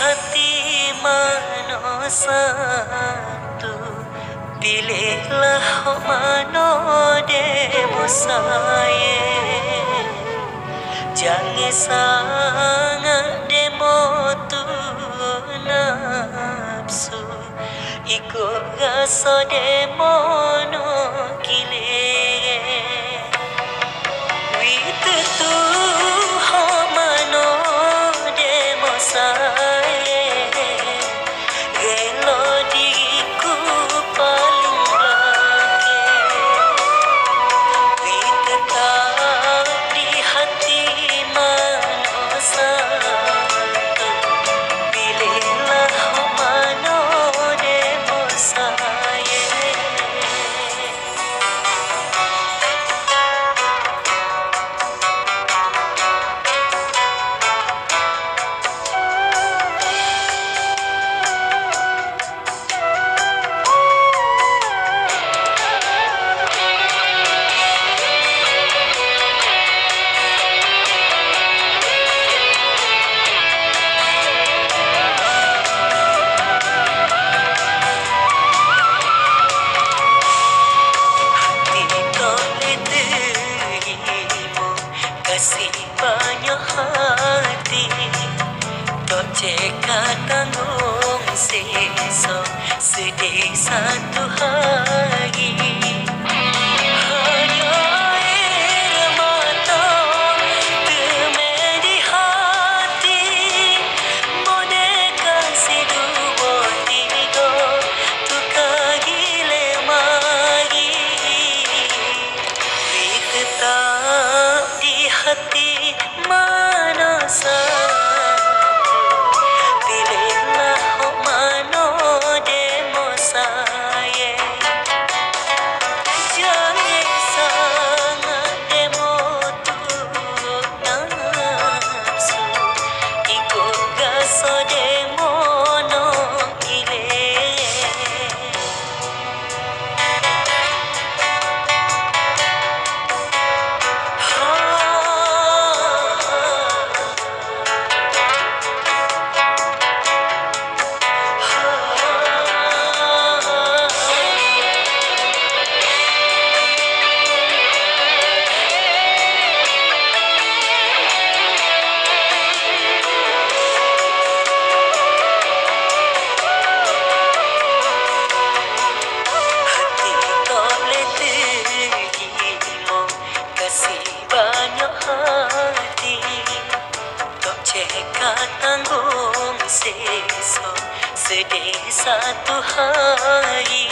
hati mano satu Pilihlah mano demo saya. Jangan sangat demo tu nafsu Ikut rasa demo no tanung seso sedih satu hari जैसा तुम्हारी